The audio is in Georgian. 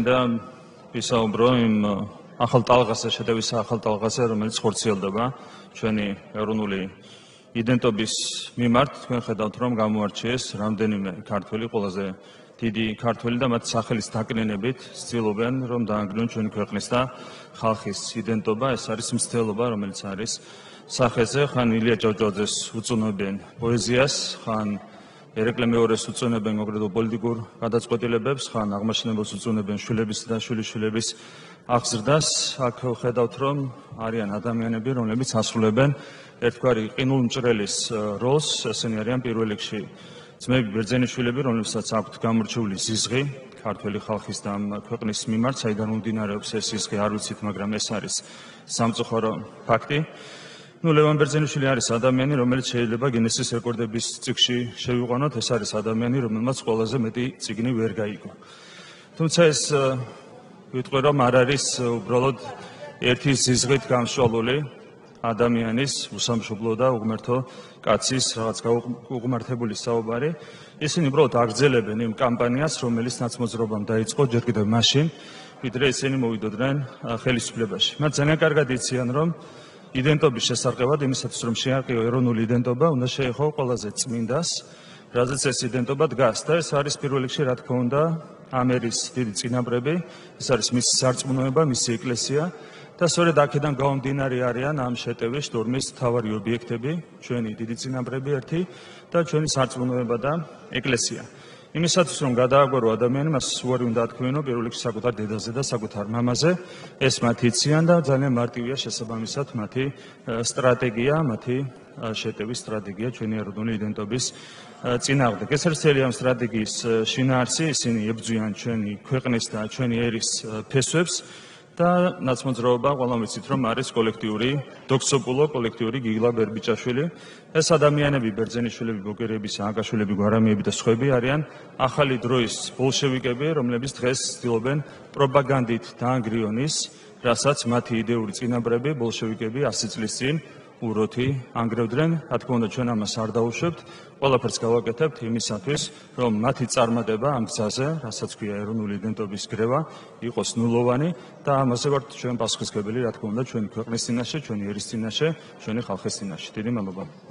მინდა ვისაუბრო იმ ახალ ტალღაზე, შეტევის ახალ ტალღაზე, რომელიც ხორციელდება ჩვენი ეროვნული იდენტობის მიმართ. თქვენ ხედავთ, რომ გამოარჩიეს რამდენიმე ქართველი, ყველაზე დიდი ქართველი და მათ სახელის დაკნინებით ცდილობენ, რომ დაანგრიონ ჩვენი ქვეყნის და ხალხის იდენტობა. ეს არის მცდელობა, რომელიც არის სახეზე, ხან ილია ჭავჭავაძეს უწუნობენ პოეზიას, ხან ერეკლე მეორეს უწუნებენ კონკრეტულ პოლიტიკურ გადაწყვეტილებებს, ხან აღმაშენებელს უწუნებენ შვილების და შვილიშვილების აღზრდას. აქ ხედავთ, რომ არიან ადამიანები, რომლებიც ასრულებენ ერთგვარი ყინულმჭრელის როლს, ესენი არიან პირველ რიგში ძმები ბერძენიშვილები, რომლებსაც აქვთ გამორჩეული ზიზღი ქართული ხალხის და ქვეყნის მიმართ, საიდან უმდინარეობს ეს ზიზღი, არ ვიცით, მაგრამ ეს არის სამწუხარო ფაქტი. ну ლევან ბერძენიშვილი არის ადამიანი, რომელიც შეიძლება გინესის რეკორდების წიგნში შევიყვანოთ, ეს არის ადამიანი, რომელმაც ყველაზე მეტი წიგნი ვერ გაიგო. თუმცა ეს ვიტყვი რომ არ არის უბრალოდ ერთი ზიზღით გამშვალული ადამიანის უსამშობლო და უღმერთო კაცის რაღაც უღმართებული საუბარი. ისინი უბრალოდ აგრძელებენ იმ კამპანიას, რომელიც ნაცმოძრობამ დაიწყო ჯერ კიდევ მაშინ, ვიდრე ისინი მოვიდოდნენ ხელისუფლებაში. მათ ძალიან კარგად იციან, რომ იდენტობის შესარყევად იმისათვის რომ შეარყიო ეროვნული იდენტობა უნდა შეეხო ყველაზე წმინდას რაზეც ეს იდენტობა დგას და ეს არის პირველ რიგში რა თქმა უნდა ამერის დიდი წინაპრები ეს არის მისი სარწმუნოება მისი ეკლესია და სწორედ აქედან გამომდინარე არიან ამ შეტევის შტორმის თავარი ობიექტები ჩვენი დიდი წინაპრები ერთი და ჩვენი სარწმუნოება და ეკლესია იმისათვის რომ გადააგვერო ადამიანი მას უარი უნდა ათქმენო პირველ რიგში საკუთარ დედაზე და საკუთარ მამაზე. ეს მათი იციან და ძალიან მარტივია შესაბამისად მათი სტრატეგია მათი შეტევის სტრატეგია ჩვენი ეროვნული იდენტობის წინააღმდეგ. ეს არის ძელი ამ სტრატეგიის შინაარსი ისინი ებძვიან ჩვენი ქვეყნის და ჩვენი ერის ფესვებს და ნაცმოძრაობა ყველამ ვიცით რომ არის კოლექტიური დოქსოპულო კოლექტიური გიგლა ბერბიჭაშვილი. ეს ადამიანები ბერძენიშვილები ბოკერების აკაშვილები გვარამიები და სხვები არიან ახალი დროის ბოლშევიკები რომლებიც დღეს ცდილობენ პროპაგანდით დაანგრიონის რასაც მათი იდეური წინაბრები ბოლშევიკები 100 წლის წინ უროთი ანგრევდნენ, რა თქმა უნდა ჩვენ ამას არ დაუშვებთ, ყველაფერს გავაკეთებთ იმისათვის, რომ მათი წარმატება ამ გზაზე, რასაც ქვია ეროვნული იდენტობის გრევა, იყოს ნულოვანი და ამაზე ვართ ჩვენ პასუხისგებელი, რა თქმა უნდა ჩვენი ქვეყნის წინაშე, ჩვენი ერის წინაშე, ჩვენი ხალხის წინაშე. დიდი მადლობა.